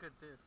Look at this.